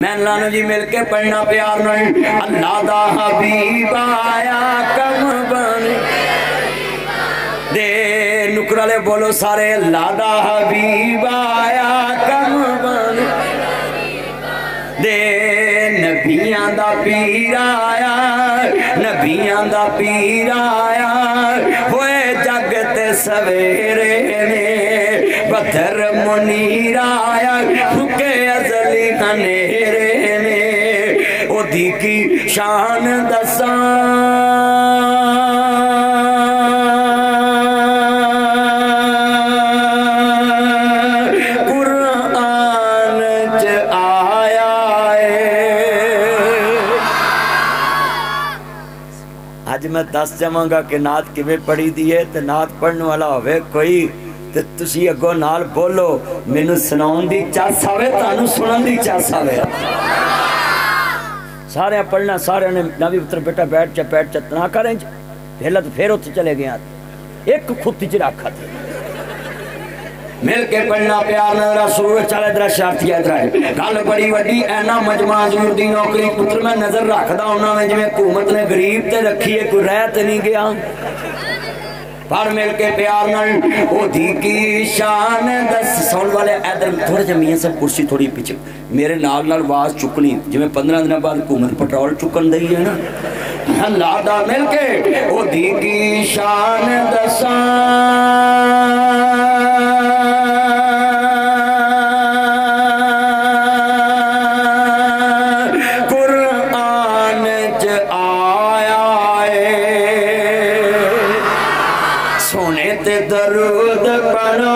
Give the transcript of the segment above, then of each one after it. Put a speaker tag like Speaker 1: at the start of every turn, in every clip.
Speaker 1: मैनलान जी मिल के पढ़ना प्यार नहीं। अल्लाह दा हबीब आया, कम बन। दे नुकर वाले बोलो, सारे अल्लाह दा हबीब आया, कम बन। दे नबियाँ दा पीर आया, नबियाँ दा पीर आया। होए जग ते सवेरे ने पत्थर मुनीराया रुके असली कनेरे में। ओदी की शान दसा। अज मैं दस जावगा कि नात किमें पढ़ी दी है तो नाथ पढ़ने वाला हो कोई ਪੜਨ ਵਾਲਾ ਹੋਵੇ ਕੋਈ ਤੇ ਤੁਸੀਂ ਅੱਗੋਂ ਨਾਲ ਬੋਲੋ ਮੈਨੂੰ ਸੁਣਾਉਣ ਦੀ ਚਾਸ ਆਵੇ ਤੁਹਾਨੂੰ ਸੁਣਨ ਦੀ ਚਾਸ ਆਵੇ ਸਾਰਿਆਂ ਪੜਨਾ ਸਾਰਿਆਂ ਨੇ ਨਵੀ ਪੁੱਤਰ ਬੇਟਾ ਬੈਠ ਜਾ ਬੈਠ ਜਾ ਨਾ ਕਰੇ ਪਹਿਲਾਂ ਤਾਂ ਫੇਰ ਉੱਥੇ ਚਲੇ ਗਿਆ ਇੱਕ ਖੁੱਤੀ ਚ ਰੱਖਾ ਤੇ मिल के पढ़ना प्यार न रसूल चल इधर शर्त इधर गल बड़ी वड्डी ऐना मजमा जरूर दी नौकरी पुत्र मैं नजर रखदा होना मैं जिवें हुकूमत ने गरीब ते रखी है कोई रह ते नहीं गया पर मिल के प्यार की शान। दस, सुन वाले इधर थोड़े जे मियाँ कुर्सी थोड़ी पीछे। मेरे नाल नाल आवाज़ चुकनी। जिम्मे पंद्रह दिन बाद घूमन पेट्रोल चुकन दी है ना। लादा मिलके ओदी की शान दसा। ते दरूद पढ़ो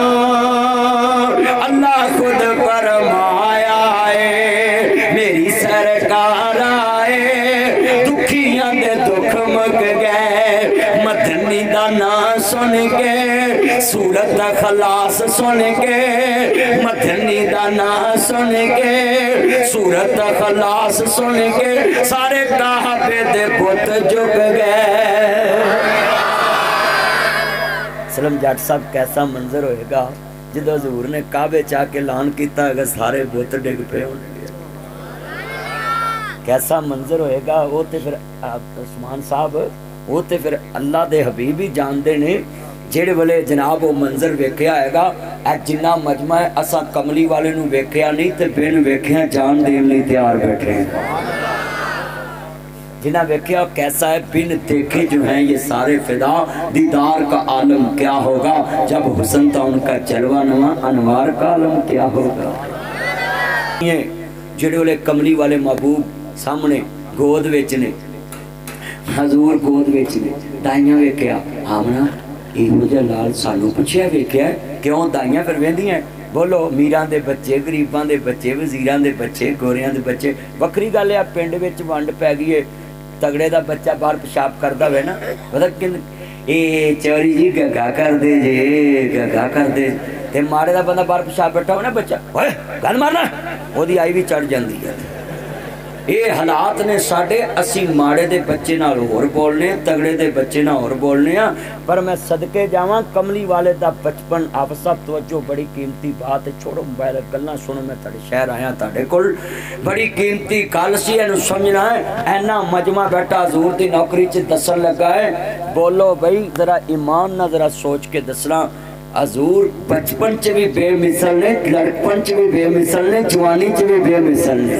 Speaker 1: अल्लाह खुद फरमाया है, मेरी सरकार आए। दुखियाँ दे दुख मुक गए, मदनी दा नाम सुन के, सूरत खलास सुन के, मदनी दा नाम सुन के, सूरत खलास सुन के, सारे काहबे दे पुत झुक गए। ਵਸਲਮ ਜੱਟ ਸਾਹਿਬ ਕੈਸਾ ਮੰਜ਼ਰ ਹੋਏਗਾ ਜਦੋਂ ਹਜ਼ੂਰ ਨੇ ਕਾਬੇ ਚਾ ਕੇ ਐਲਾਨ ਕੀਤਾ ਹੈਗਾ ਸਾਰੇ ਬੁੱਤ ਡਿੱਗ ਪਏ ਹੋਣਗੇ ਕੈਸਾ ਮੰਜ਼ਰ ਹੋਏਗਾ ਉਹ ਤੇ ਫਿਰ ਉਸਮਾਨ ਸਾਹਿਬ ਉਹ ਤੇ ਫਿਰ ਅੱਲਾ ਦੇ ਹਬੀਬ ਹੀ ਜਾਣਦੇ ਨੇ ਜਿਹੜੇ ਵੇਲੇ ਜਨਾਬ ਉਹ ਮੰਜ਼ਰ ਵੇਖਿਆ ਹੈਗਾ ਐ ਜਿੰਨਾ ਮਜਮਾ ਅਸਾਂ ਕਮਲੀ ਵਾਲੇ ਨੂੰ ਵੇਖਿਆ ਨਹੀਂ ਤੇ ਬਿਨ ਵੇਖਿਆ ਜਾਨ ਦੇਣ ਲਈ ਤਿਆਰ ਬੈਠੇ ਹਾਂ जिन्हें वेख्या कैसा है बिन देखे जो हैं ये सारे फिदा दीदार का आलम क्या होगा जब हुसन था उनका जलवा नवा अनवार का आलम क्या होगा ये ਜਿਹੜੇ ਵਾਲੇ ਕਮਲੀ ਵਾਲੇ ਮਹਬੂਬ ਸਾਹਮਣੇ ਗੋਦ ਵਿੱਚ ਨੇ ਹਜ਼ੂਰ ਗੋਦ ਵਿੱਚ ਨੇ ਦਾਈਆਂ ਵੇਖਿਆ ਆਮਣਾ ਇਹੋ ਜਿਹਾ ਲਾਲ ਸਾਨੂੰ ਪੁੱਛਿਆ ਵੇਖਿਆ ਕਿਉਂ ਦਾਈਆਂ ਫਿਰ ਵੇਂਦੀਆਂ ਬੋਲੋ ਮੀਰਾਂ ਦੇ ਬੱਚੇ ਗਰੀਬਾਂ ਦੇ ਬੱਚੇ ਵਜ਼ੀਰਾਂ ਦੇ ਬੱਚੇ ਗੋਰਿਆਂ ਦੇ ਬੱਚੇ ਵੱਖਰੀ ਗੱਲ ਆ ਪਿੰਡ ਵਿੱਚ ਵੰਡ ਪੈ ਗਈ ਏ ਤਗੜੇ ਦਾ ਬੱਚਾ ਬਾਹਰ ਪਿਸ਼ਾਬ ਕਰਦਾ ਹੋਵੇ ਨਾ ਪਤਾ ਕਿ ਇਹ ਚੋਰੀ ਜੀ ਗਗਾ ਕਰਦੇ ਜੇ ਗਗਾ ਕਰਦੇ ਤੇ ਮਾੜੇ ਦਾ ਬੰਦਾ ਬਾਹਰ ਪਿਸ਼ਾਬ ਬੈਠਾ ਹੋਵੇ ਨਾ ਬੱਚਾ ਓਏ ਗੱਲ ਮਾਰਨਾ ਉਹਦੀ ਆਈ ਵੀ ਚੜ ਜਾਂਦੀ ਹੈ ਇਹ ਹਾਲਾਤ ਨੇ ਸਾਡੇ ਅਸੀਂ ਮਾੜੇ ਦੇ ਬੱਚੇ ਨਾਲ ਹੋਰ ਬੋਲਨੇ ਆ ਤਗੜੇ ਦੇ ਬੱਚੇ ਨਾਲ ਹੋਰ ਬੋਲਨੇ ਆ ਪਰ ਮੈਂ ਸਦਕੇ ਜਾਵਾਂ ਕਮਲੀ ਵਾਲੇ ਦਾ ਬਚਪਨ ਆਪ ਸਭ ਤਵੱਜੋ ਬੜੀ ਕੀਮਤੀ ਬਾਤ ਹੈ ਛੋੜੋ ਮੋਬਾਈਲ ਗੱਲਾਂ ਸੁਣੋ ਮੈਂ ਤੁਹਾਡੇ ਸ਼ਹਿਰ ਆਇਆ ਤੁਹਾਡੇ ਕੋਲ ਬੜੀ ਕੀਮਤੀ ਗੱਲ ਸੀ ਇਹਨੂੰ ਸਮਝਣਾ ਹੈ ਐਨਾ ਮਜਮਾ ਬੈਠਾ ਹਜ਼ੂਰ ਦੀ ਨੌਕਰੀ 'ਚ ਦੱਸਣ ਲੱਗਾ ਹੈ ਬੋਲੋ ਬਈ ਜ਼ਰਾ ਈਮਾਨ ਨਾਲ ਜ਼ਰਾ ਸੋਚ ਕੇ ਦੱਸਣਾ हजूर बचपन च भी बेमिसल ने लड़पन च भी बेमिसल ने जवानी च भी बेमिसल ने